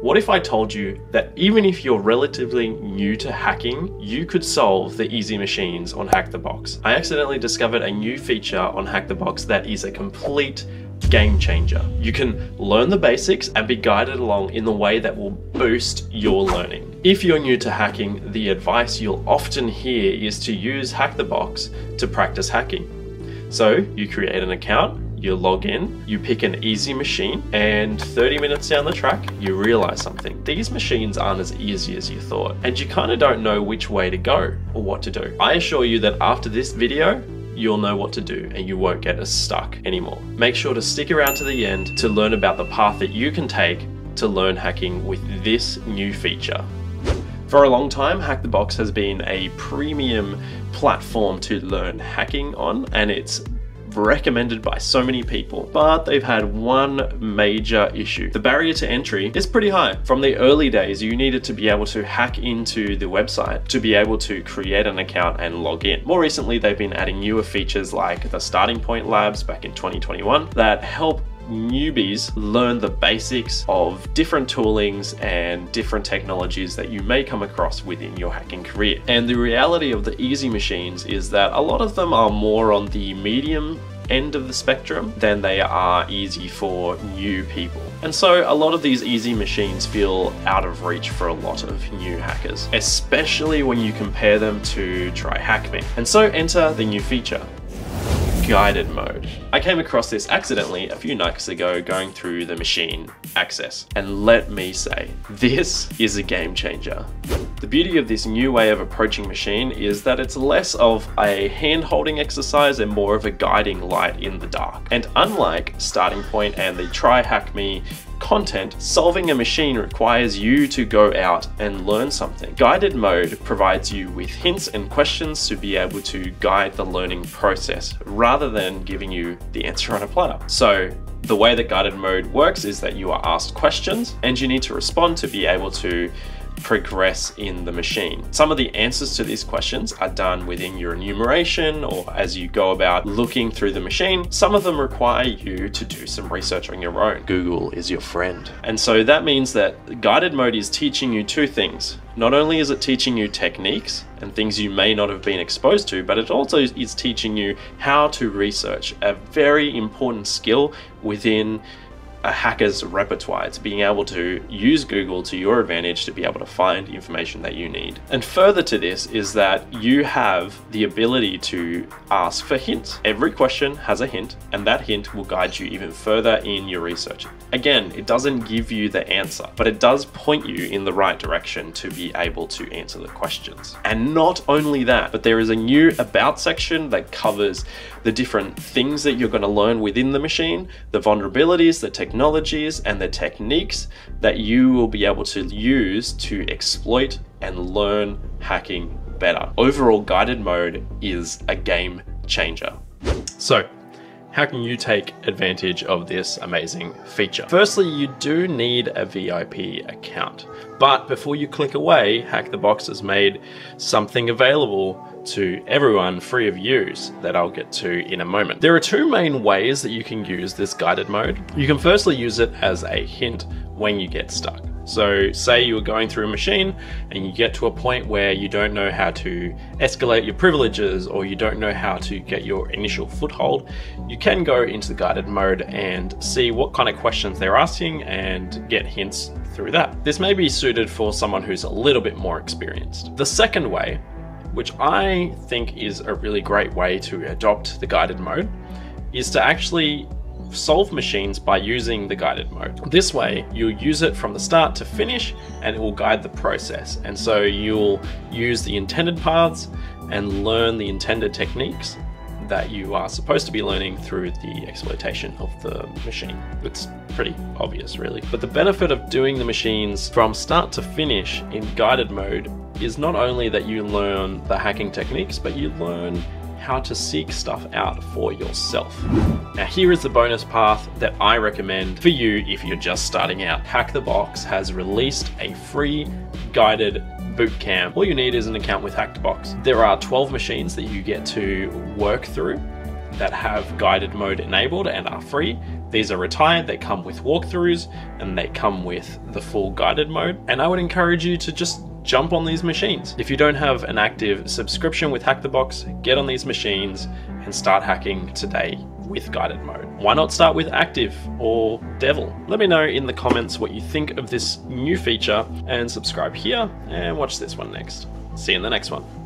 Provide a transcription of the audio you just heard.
What if I told you that even if you're relatively new to hacking, you could solve the easy machines on Hack the Box? I accidentally discovered a new feature on Hack the Box that is a complete game changer. You can learn the basics and be guided along in the way that will boost your learning. If you're new to hacking, the advice you'll often hear is to use Hack the Box to practice hacking. So you create an account, you log in, you pick an easy machine, and 30 minutes down the track, you realize something. These machines aren't as easy as you thought, and you kind of don't know which way to go or what to do. I assure you that after this video, you'll know what to do and you won't get as stuck anymore. Make sure to stick around to the end to learn about the path that you can take to learn hacking with this new feature. For a long time, Hack the Box has been a premium platform to learn hacking on, and it's recommended by so many people, but they've had one major issue. The barrier to entry is pretty high. From the early days, you needed to be able to hack into the website to be able to create an account and log in. More recently, they've been adding newer features like the Starting Point Labs back in 2021 that help newbies learn the basics of different toolings and different technologies that you may come across within your hacking career. And the reality of the easy machines is that a lot of them are more on the medium end of the spectrum than they are easy for new people. And so a lot of these easy machines feel out of reach for a lot of new hackers, especially when you compare them to TryHackMe. And so enter the new feature, guided mode. I came across this accidentally a few nights ago going through the machine access. And let me say, this is a game changer. The beauty of this new way of approaching machine is that it's less of a hand-holding exercise and more of a guiding light in the dark. And unlike Starting Point and the TryHackMe content, solving a machine requires you to go out and learn something. Guided mode provides you with hints and questions to be able to guide the learning process rather than giving you the answer on a platter. So the way that guided mode works is that you are asked questions and you need to respond to be able to progress in the machine. Some of the answers to these questions are done within your enumeration or as you go about looking through the machine. Some of them require you to do some research on your own. Google is your friend. And so that means that guided mode is teaching you two things. Not only is it teaching you techniques and things you may not have been exposed to, but it also is teaching you how to research, a very important skill within a hacker's repertoire. It's being able to use Google to your advantage to be able to find information that you need. And further to this is that you have the ability to ask for hints. Every question has a hint, and that hint will guide you even further in your research. Again, it doesn't give you the answer, but it does point you in the right direction to be able to answer the questions. And not only that, but there is a new About section that covers the different things that you're going to learn within the machine, the vulnerabilities, the technologies, and the techniques that you will be able to use to exploit and learn hacking better. Overall, guided mode is a game changer. So, how can you take advantage of this amazing feature? Firstly, you do need a VIP account. But before you click away, Hack the Box has made something available to everyone free of use that I'll get to in a moment. There are two main ways that you can use this guided mode. You can firstly use it as a hint when you get stuck. So say you were going through a machine and you get to a point where you don't know how to escalate your privileges or you don't know how to get your initial foothold, you can go into the guided mode and see what kind of questions they're asking and get hints through that. This may be suited for someone who's a little bit more experienced. The second way which I think is a really great way to adopt the guided mode, is to actually solve machines by using the guided mode. This way, you'll use it from the start to finish and it will guide the process. And so you'll use the intended paths and learn the intended techniques that you are supposed to be learning through the exploitation of the machine. It's pretty obvious, really. But the benefit of doing the machines from start to finish in guided mode is not only that you learn the hacking techniques, but you learn how to seek stuff out for yourself. Now here is the bonus path that I recommend for you if you're just starting out. Hack the Box has released a free guided bootcamp. All you need is an account with Hack the Box. There are 12 machines that you get to work through that have guided mode enabled and are free. These are retired, they come with walkthroughs, and they come with the full guided mode. And I would encourage you to just jump on these machines. If you don't have an active subscription with Hack the Box, get on these machines and start hacking today with guided mode. Why not start with active or Devel? Let me know in the comments what you think of this new feature and subscribe here and watch this one next. See you in the next one.